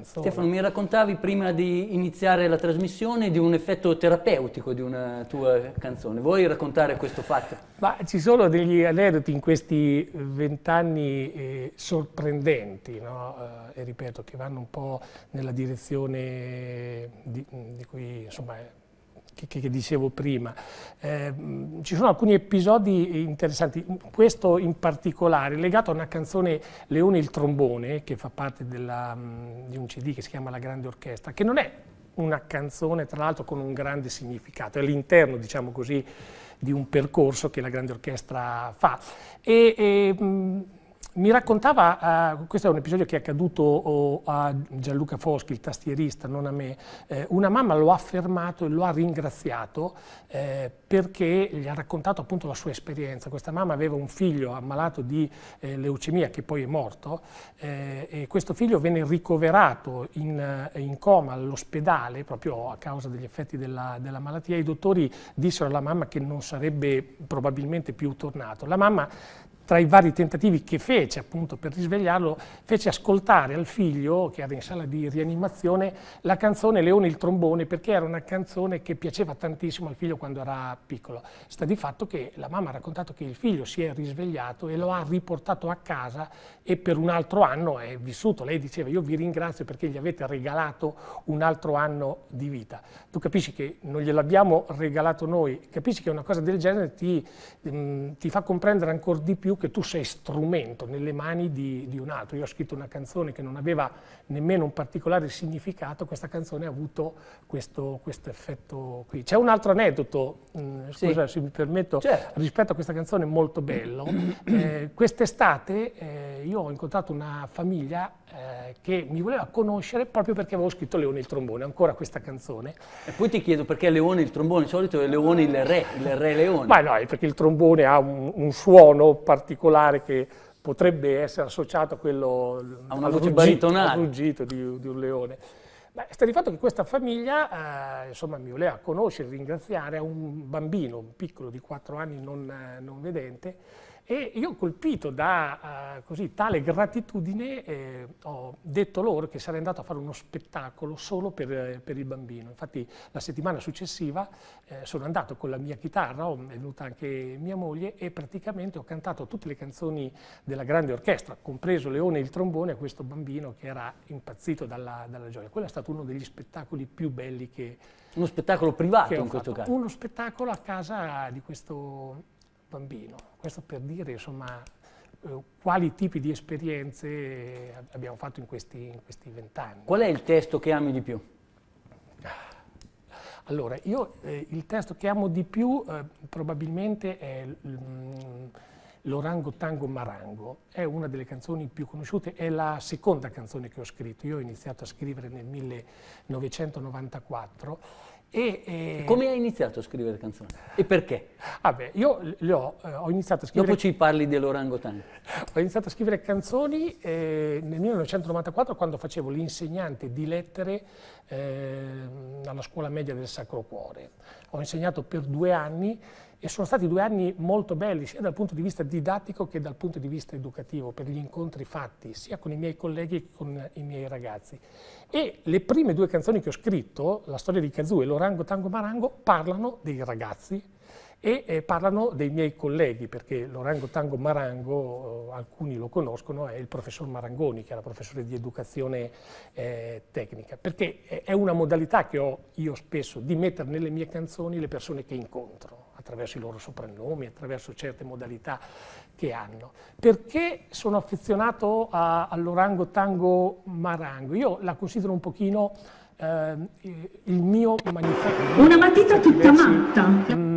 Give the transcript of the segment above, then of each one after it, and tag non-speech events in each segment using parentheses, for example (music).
canzone. Stefano, mi raccontavi prima di iniziare la trasmissione di un effetto terapeutico di una tua canzone. Vuoi raccontare questo fatto? Ma ci sono degli aneddoti in questi vent'anni eh, sorprendenti, no? eh, e ripeto, che vanno un po' nella direzione di, di cui insomma che, che dicevo prima. Eh, ci sono alcuni episodi interessanti, questo in particolare legato a una canzone Leone il trombone, che fa parte della, di un CD che si chiama La Grande Orchestra, che non è una canzone tra l'altro con un grande significato, è all'interno, diciamo così, di un percorso che la Grande Orchestra fa. E, e, mi raccontava, uh, questo è un episodio che è accaduto oh, a Gianluca Foschi, il tastierista, non a me, eh, una mamma lo ha fermato e lo ha ringraziato eh, perché gli ha raccontato appunto la sua esperienza. Questa mamma aveva un figlio ammalato di eh, leucemia che poi è morto eh, e questo figlio venne ricoverato in, eh, in coma all'ospedale proprio a causa degli effetti della, della malattia. I dottori dissero alla mamma che non sarebbe probabilmente più tornato. La mamma tra i vari tentativi che fece appunto per risvegliarlo, fece ascoltare al figlio, che era in sala di rianimazione, la canzone Leone il trombone, perché era una canzone che piaceva tantissimo al figlio quando era piccolo. Sta di fatto che la mamma ha raccontato che il figlio si è risvegliato e lo ha riportato a casa e per un altro anno è vissuto. Lei diceva io vi ringrazio perché gli avete regalato un altro anno di vita. Tu capisci che non gliel'abbiamo regalato noi, capisci che una cosa del genere ti, ti fa comprendere ancora di più che tu sei strumento nelle mani di, di, un altro. Io ho scritto una canzone che non aveva nemmeno un particolare significato, questa canzone ha avuto questo, questo effetto qui. C'è un altro aneddoto, mh, mm, scusa sì. se mi permetto, certo. rispetto a questa canzone molto bello. (clears throat) Eh, quest'estate eh, io ho incontrato una famiglia eh, che mi voleva conoscere proprio perché avevo scritto Leone il trombone, ancora questa canzone. E poi ti chiedo perché Leone il trombone, di solito è Leone il re, il re Leone. Ma no, è perché il trombone ha un, un suono particolare che potrebbe essere associato a quello, a una voce baritonale. al ruggito di, di, un leone. Beh, sta di fatto che questa famiglia eh, insomma, mi voleva conoscere, ringraziare, a un bambino, un piccolo di 4 anni non, non vedente, e io colpito da uh, così, tale gratitudine eh, ho detto loro che sarei andato a fare uno spettacolo solo per, per il bambino. Infatti la settimana successiva eh, sono andato con la mia chitarra, è venuta anche mia moglie e praticamente ho cantato tutte le canzoni della grande orchestra, compreso Leone e il trombone a questo bambino che era impazzito dalla, dalla gioia. Quello è stato uno degli spettacoli più belli che... Uno spettacolo privato in questo caso? Uno spettacolo a casa di questo bambino. Questo per dire insomma, eh, quali tipi di esperienze abbiamo fatto in questi vent'anni. Qual è il testo che ami di più? Allora, io eh, il testo che amo di più eh, probabilmente è mm, L'Orango Tango Marango. È una delle canzoni più conosciute, è la seconda canzone che ho scritto. Io ho iniziato a scrivere nel 1994 e, e... Come hai iniziato a scrivere canzoni? E perché? Vabbè, io ho, eh, ho, iniziato a scrivere... Dopo ci parli dell'orangotango. Ho iniziato a scrivere canzoni eh, nel 1994 quando facevo l'insegnante di lettere eh, alla scuola media del Sacro Cuore. Ho insegnato per due anni e sono stati due anni molto belli sia dal punto di vista didattico che dal punto di vista educativo per gli incontri fatti sia con i miei colleghi che con i miei ragazzi. E le prime due canzoni che ho scritto, la storia di Kazoo e l'Orango Tango Marango, parlano dei ragazzi e eh, parlano dei miei colleghi, perché l'Orango Tango Marango, eh, alcuni lo conoscono, è il professor Marangoni, che era professore di educazione eh, tecnica, perché è una modalità che ho io spesso di mettere nelle mie canzoni le persone che incontro attraverso i loro soprannomi, attraverso certe modalità che hanno. Perché sono affezionato all'orango tango marango? Io la considero un pochino eh, il mio manifesto. Una matita tutta matta.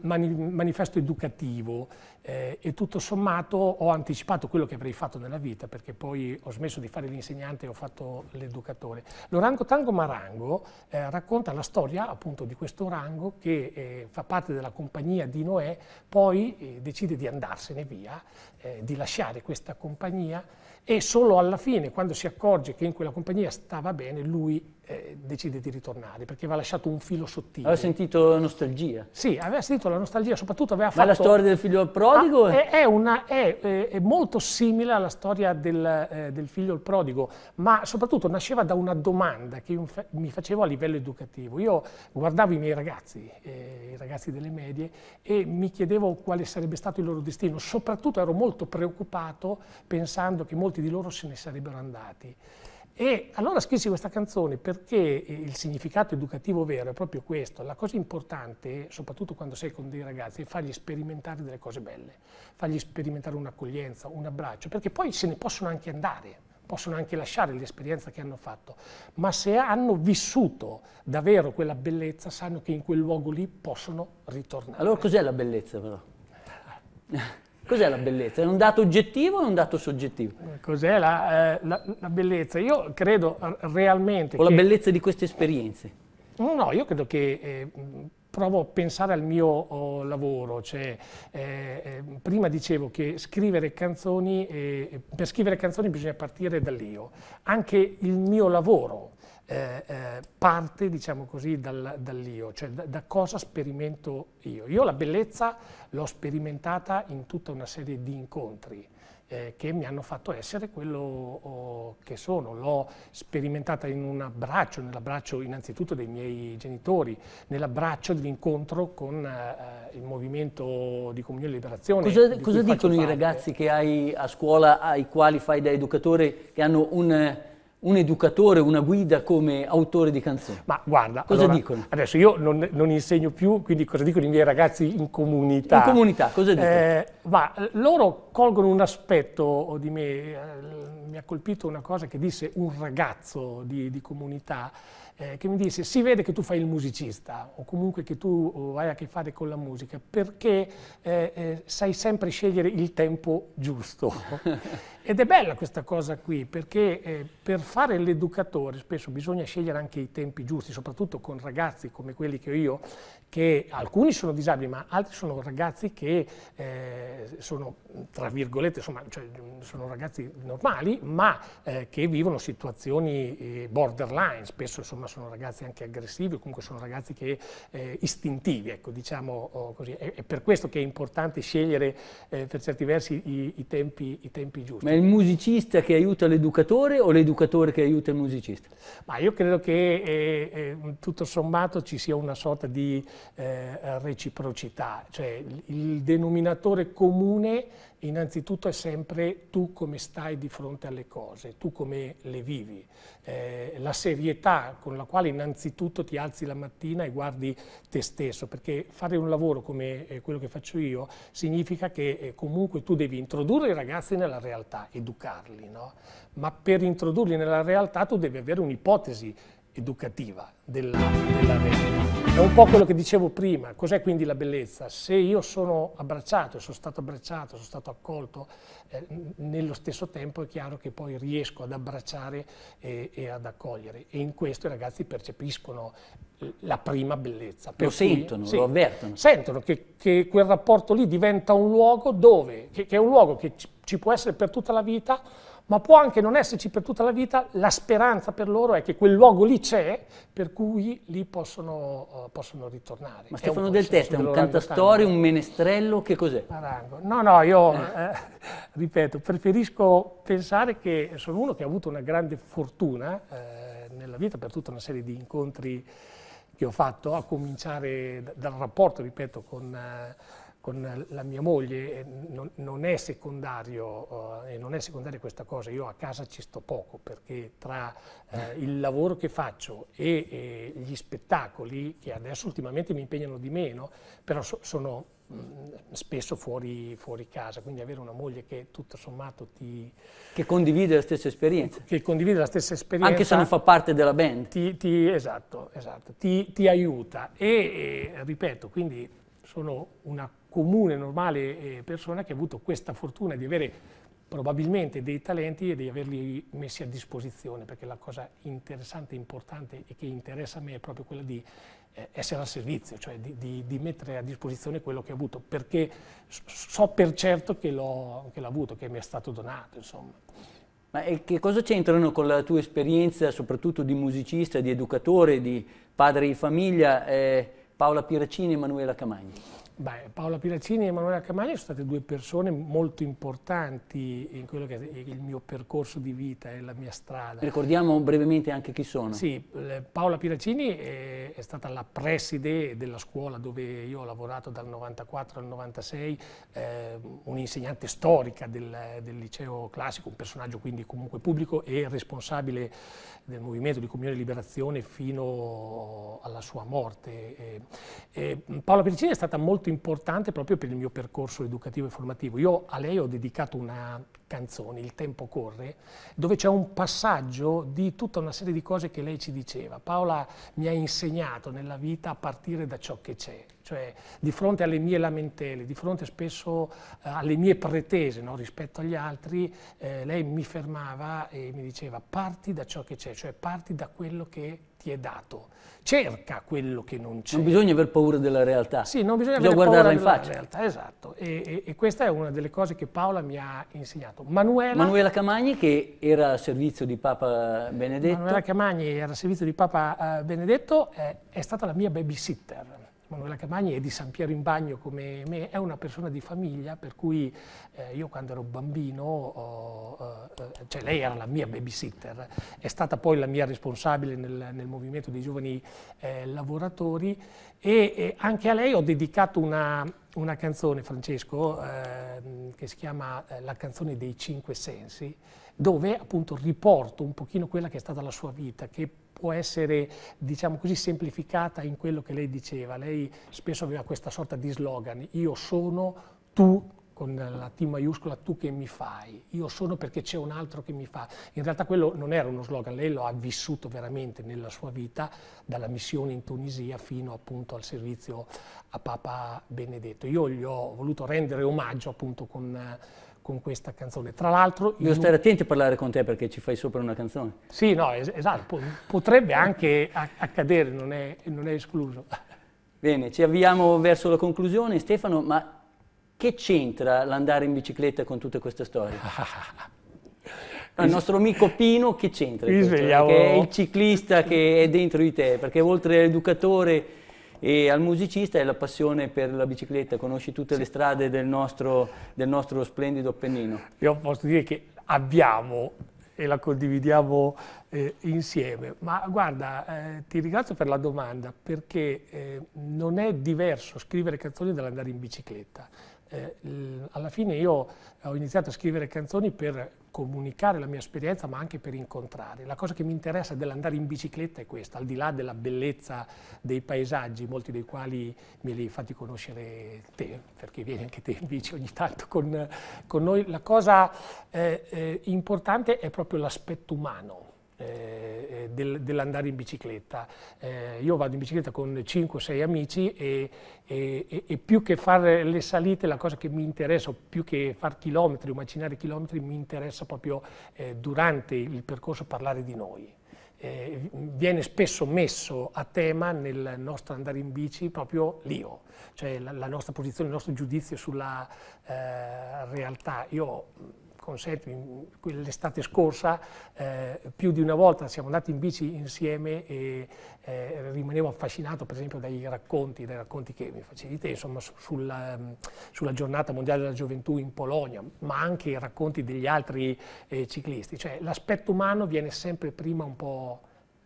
Mani, manifesto educativo eh, e tutto sommato ho anticipato quello che avrei fatto nella vita perché poi ho smesso di fare l'insegnante e ho fatto l'educatore. L'Orango Tango Marango eh, racconta la storia appunto di questo orango che eh, fa parte della compagnia di Noè, poi eh, decide di andarsene via, eh, di lasciare questa compagnia e solo alla fine, quando si accorge che in quella compagnia stava bene, lui eh, decide di ritornare perché aveva lasciato un filo sottile. Aveva sentito nostalgia? Sì, aveva sentito la nostalgia, soprattutto aveva Ma fatto... Ma la storia del figlio prodigo? Ah, è, è, una, è, è, molto simile alla storia del, eh, del figlio prodigo, ma soprattutto nasceva da una domanda che mi facevo a livello educativo. Io guardavo i miei ragazzi, eh, i ragazzi delle medie, e mi chiedevo quale sarebbe stato il loro destino. Soprattutto ero molto preoccupato pensando che molti di loro se ne sarebbero andati. E allora scrissi questa canzone perché il significato educativo vero è proprio questo. La cosa importante, soprattutto quando sei con dei ragazzi, è fargli sperimentare delle cose belle, fargli sperimentare un'accoglienza, un abbraccio, perché poi se ne possono anche andare, possono anche lasciare l'esperienza che hanno fatto, ma se hanno vissuto davvero quella bellezza, sanno che in quel luogo lì possono ritornare. Allora cos'è la bellezza però? (laughs) Cos'è la bellezza? È un dato oggettivo o un dato soggettivo? Cos'è la, eh, la, la, bellezza? Io credo realmente... O la bellezza di queste esperienze? No, no, io credo che... Eh, provo a pensare al mio oh, lavoro, cioè, eh, eh, prima dicevo che scrivere canzoni, eh, per scrivere canzoni bisogna partire dall'io. Anche il mio lavoro eh, eh, parte, diciamo così, dal, dall'io, cioè da, da, cosa sperimento io. Io la bellezza l'ho sperimentata in tutta una serie di incontri eh, che mi hanno fatto essere quello oh, che sono. L'ho sperimentata in un abbraccio, nell'abbraccio innanzitutto dei miei genitori, nell'abbraccio dell'incontro con eh, il movimento di comunione e liberazione. Cosa, cosa dicono i ragazzi che hai a scuola, ai quali fai da educatore, che hanno un un educatore, una guida come autore di canzoni? Ma guarda, cosa allora, dicono? Adesso io non, non, insegno più, quindi cosa dicono i miei ragazzi in comunità? In comunità, cosa dicono? Eh, ma loro colgono un aspetto di me, eh, mi ha colpito una cosa che disse un ragazzo di, di comunità, eh, che mi disse si vede che tu fai il musicista o comunque che tu hai a che fare con la musica perché eh, eh, sai sempre scegliere il tempo giusto. (laughs) Ed è bella questa cosa qui perché eh, per fare l'educatore spesso bisogna scegliere anche i tempi giusti, soprattutto con ragazzi come quelli che ho io, che alcuni sono disabili ma altri sono ragazzi che eh, sono tra virgolette, insomma, cioè, sono ragazzi normali ma eh, che vivono situazioni borderline, spesso insomma sono ragazzi anche aggressivi o comunque sono ragazzi che, eh, istintivi, ecco, diciamo così. È, è, per questo che è importante scegliere eh, per certi versi i, i, tempi, i, tempi, giusti. Ma il musicista che aiuta l'educatore o l'educatore che aiuta il musicista? Ma io credo che eh, eh tutto sommato ci sia una sorta di eh, reciprocità, cioè il denominatore comune innanzitutto è sempre tu come stai di fronte alle cose, tu come le vivi, eh, la serietà con la quale innanzitutto ti alzi la mattina e guardi te stesso, perché fare un lavoro come eh, quello che faccio io significa che eh, comunque tu devi introdurre i ragazzi nella realtà, educarli, no? ma per introdurli nella realtà tu devi avere un'ipotesi educativa della, della realtà. È un po' quello che dicevo prima, cos'è quindi la bellezza? Se io sono abbracciato, sono stato abbracciato, sono stato accolto, eh, nello stesso tempo è chiaro che poi riesco ad abbracciare e, e, ad accogliere e in questo i ragazzi percepiscono la prima bellezza. Per lo cui, sentono, sì, lo avvertono. Sentono che, che, quel rapporto lì diventa un luogo dove, che, che è un luogo che ci, ci può essere per tutta la vita, ma può anche non esserci per tutta la vita, la speranza per loro è che quel luogo lì c'è, per cui lì possono, uh, possono ritornare. Ma Stefano Del Testa è un cantastorie, un menestrello, che cos'è? No, no, io eh, ripeto, preferisco pensare che sono uno che ha avuto una grande fortuna eh, nella vita per tutta una serie di incontri che ho fatto, a cominciare dal rapporto, ripeto, con... Eh, con la mia moglie non, non è secondario uh, e non è secondaria questa cosa, io a casa ci sto poco perché tra uh, il lavoro che faccio e, e, gli spettacoli, che adesso ultimamente mi impegnano di meno, però so, sono mh, mm, spesso fuori, fuori, casa, quindi avere una moglie che tutto sommato ti... Che condivide la stessa esperienza. Che condivide la stessa esperienza. Anche se non fa parte della band. Ti, ti, esatto, esatto, ti, ti aiuta e, e ripeto, quindi sono una comune, normale eh, persona che ha avuto questa fortuna di avere probabilmente dei talenti e di averli messi a disposizione, perché la cosa interessante importante e che interessa a me è proprio quella di eh, essere al servizio, cioè di, di, di, mettere a disposizione quello che ho avuto, perché so per certo che l'ho avuto, che mi è stato donato, insomma. Ma che cosa c'entrano con la tua esperienza, soprattutto di musicista, di educatore, di padre di famiglia, eh, Paola Piracini e Emanuela Camagni? Beh, Paola Piraccini e Emanuela Camagni sono state due persone molto importanti in quello che è il mio percorso di vita e la mia strada. Ricordiamo brevemente anche chi sono. Sì, Paola Piraccini è, è stata la preside della scuola dove io ho lavorato dal 94 al 96, eh, un'insegnante storica del, del, liceo classico, un personaggio quindi comunque pubblico e responsabile del movimento di Comunione e Liberazione fino alla sua morte. E, e Paola Piraccini è stata molto molto importante proprio per il mio percorso educativo e formativo. Io a lei ho dedicato una canzone, Il tempo corre, dove c'è un passaggio di tutta una serie di cose che lei ci diceva. Paola mi ha insegnato nella vita a partire da ciò che c'è, cioè di fronte alle mie lamentele, di fronte spesso eh, alle mie pretese no, rispetto agli altri, eh, lei mi fermava e mi diceva parti da ciò che c'è, cioè parti da quello che ti è dato, cerca quello che non c'è. Non bisogna aver paura della realtà. Sì, non bisogna, bisogna paura della faccia. realtà, esatto. E, e, e, questa è una delle cose che Paola mi ha insegnato. Manuela, Manuela Camagni che era a servizio di Papa Benedetto. Manuela Camagni era a servizio di Papa uh, Benedetto, eh, è stata la mia babysitter Manuela Camagni è di San Piero in Bagno come me, è una persona di famiglia, per cui eh, io quando ero bambino, oh, eh, cioè lei era la mia babysitter, è stata poi la mia responsabile nel, nel movimento dei giovani eh, lavoratori e, e, anche a lei ho dedicato una, una canzone, Francesco, ehm, che si chiama eh, La canzone dei cinque sensi, dove appunto riporto un pochino quella che è stata la sua vita, che può essere, diciamo così, semplificata in quello che lei diceva. Lei spesso aveva questa sorta di slogan, io sono, tu con la T maiuscola tu che mi fai, io sono perché c'è un altro che mi fa. In realtà quello non era uno slogan, lei lo ha vissuto veramente nella sua vita, dalla missione in Tunisia fino appunto al servizio a Papa Benedetto. Io gli ho voluto rendere omaggio appunto con con questa canzone. Tra l'altro... Devo stare attenti a parlare con te perché ci fai sopra una canzone. Sì, no, es esatto, potrebbe anche accadere, non è, non è escluso. Bene, ci avviamo verso la conclusione. Stefano, ma che c'entra l'andare in bicicletta con tutte queste storie? (laughs) Il nostro amico Pino che c'entra? Svegliamo... Che è il ciclista che è dentro di te, perché oltre all'educatore e al musicista è la passione per la bicicletta, conosci tutte le strade del nostro, del nostro splendido Appennino. Io posso dire che abbiamo e la condividiamo eh, insieme. Ma guarda, eh, ti ringrazio per la domanda perché eh, non è diverso scrivere canzoni dall'andare in bicicletta. Eh, alla fine io ho iniziato a scrivere canzoni per comunicare la mia esperienza ma anche per incontrare. La cosa che mi interessa dell'andare in bicicletta è questa, al di là della bellezza dei paesaggi, molti dei quali me li hai fatti conoscere te, perché vieni anche te (laughs) in bici ogni tanto con, con noi, la cosa eh, eh, importante è proprio l'aspetto umano eh, eh, del, dell'andare in bicicletta. Eh, io vado in bicicletta con 5-6 amici e, e, e, più che fare le salite la cosa che mi interessa, più che fare chilometri o macinare chilometri, mi interessa proprio eh, durante il percorso parlare di noi. Eh, viene spesso messo a tema nel nostro andare in bici proprio l'io, cioè la, la, nostra posizione, il nostro giudizio sulla eh, realtà. Io consentimi, l'estate scorsa eh, più di una volta siamo andati in bici insieme e eh, rimanevo affascinato per esempio dai racconti, dai racconti che mi facevi te, insomma sulla, sulla, giornata mondiale della gioventù in Polonia, ma anche i racconti degli altri eh, ciclisti, cioè l'aspetto umano viene sempre prima un po'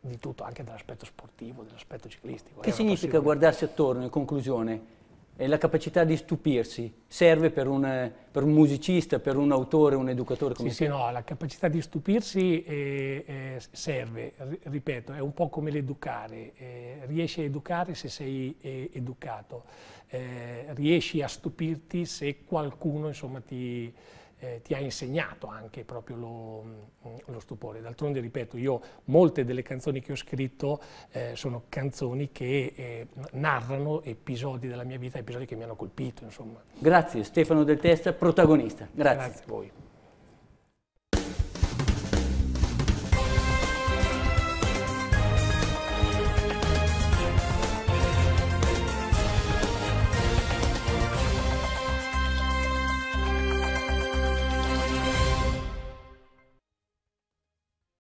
di tutto, anche dall'aspetto sportivo, dall'aspetto ciclistico. Che significa guardarsi attorno in conclusione? E la capacità di stupirsi. Serve per un, per un, musicista, per un autore, un educatore come sì, Sì, no, la capacità di stupirsi eh, eh, serve, ripeto, è un po' come l'educare, eh, riesci a educare se sei eh, educato, eh, riesci a stupirti se qualcuno insomma, ti, eh, ti ha insegnato anche proprio lo, lo stupore. D'altronde, ripeto, io molte delle canzoni che ho scritto eh, sono canzoni che eh, narrano episodi della mia vita, episodi che mi hanno colpito, insomma. Grazie Stefano Del Testa, protagonista. Grazie. Grazie a voi.